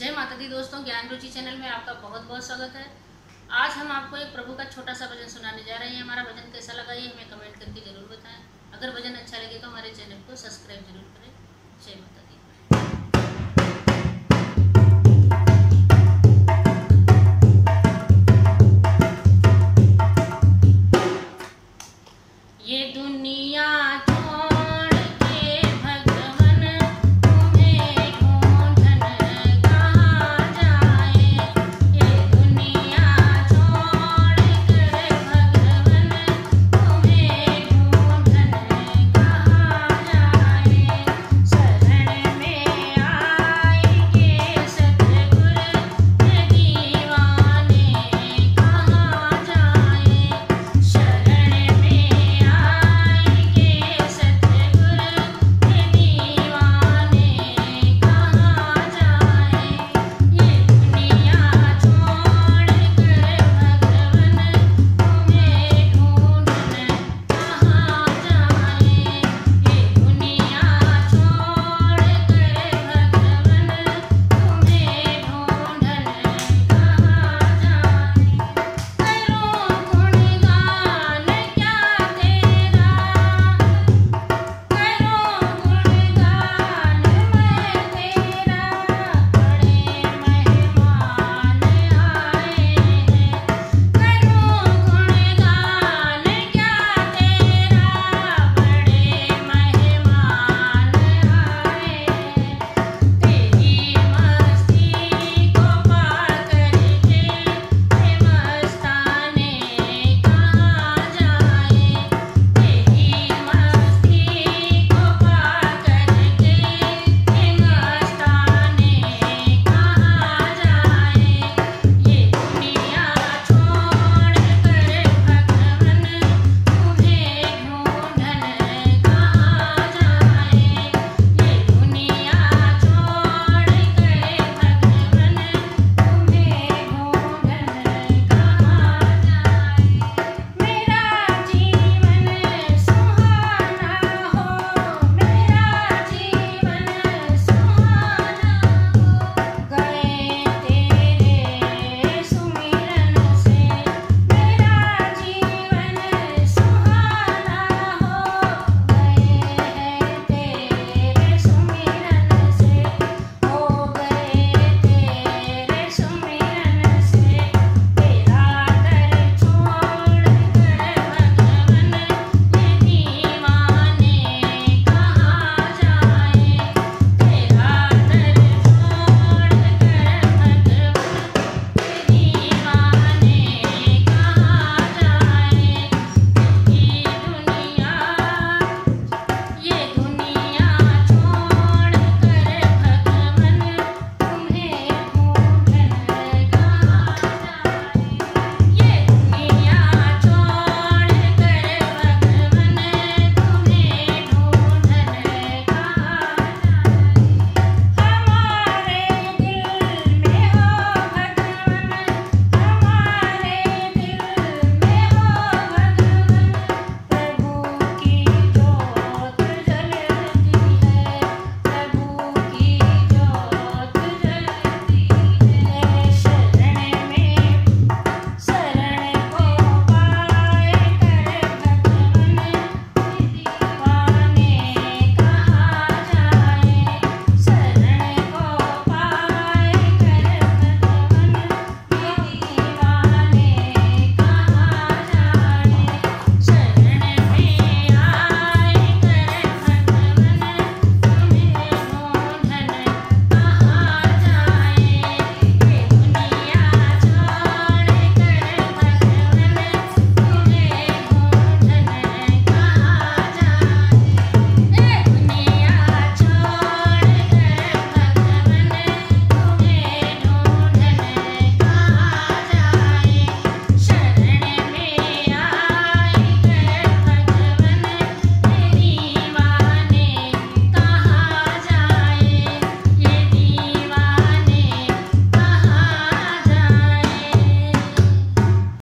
जय माता दी दोस्तों, ज्ञान रुचि चैनल में आपका बहुत बहुत स्वागत है। आज हम आपको एक प्रभु का छोटा सा भजन सुनाने जा रहे हैं। हमारा भजन कैसा लगा ये हमें कमेंट करके ज़रूर बताएँ। अगर भजन अच्छा लगे तो हमारे चैनल को सब्सक्राइब ज़रूर करें। जय माता